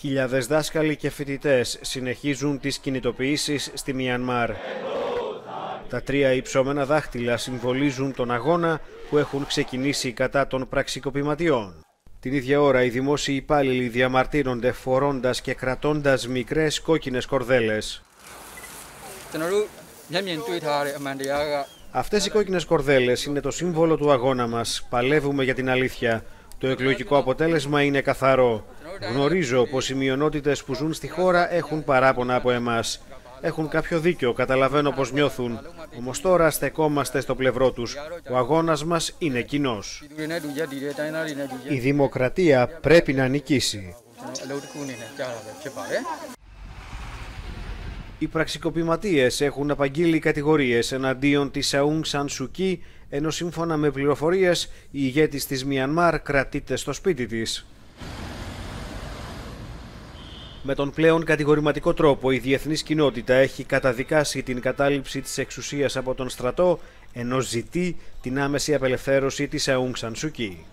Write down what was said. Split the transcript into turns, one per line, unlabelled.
Χιλιάδες δάσκαλοι και φοιτητές συνεχίζουν τις κινητοποιήσεις στη Μιανμάρ. Τα τρία υψώμενα δάχτυλα συμβολίζουν τον αγώνα που έχουν ξεκινήσει κατά των πραξικοπηματιών. Την ίδια ώρα οι δημόσιοι υπάλληλοι διαμαρτύρονται φορώντας και κρατώντας μικρές κόκκινες κορδέλες. Αυτές οι κόκκινες κορδέλες είναι το σύμβολο του αγώνα μας. Παλεύουμε για την αλήθεια. Το εκλογικό αποτέλεσμα είναι καθαρό. Γνωρίζω πως οι μειονότητες που ζουν στη χώρα έχουν παράπονα από εμάς. Έχουν κάποιο δίκιο, καταλαβαίνω πως νιώθουν. Όμως τώρα στεκόμαστε στο πλευρό τους. Ο αγώνας μας είναι κοινός. Η δημοκρατία πρέπει να νικήσει. Οι πραξικοπηματίες έχουν απαγγείλει κατηγορίες εναντίον της Αούγκ Σαν Σουκί, ενώ σύμφωνα με πληροφορίες η ηγέτης της Μιανμάρ κρατείται στο σπίτι της. Με τον πλέον κατηγορηματικό τρόπο η διεθνής κοινότητα έχει καταδικάσει την κατάληψη της εξουσίας από τον στρατό, ενώ ζητεί την άμεση απελευθέρωση της Αούγκ Σαν Σουκί.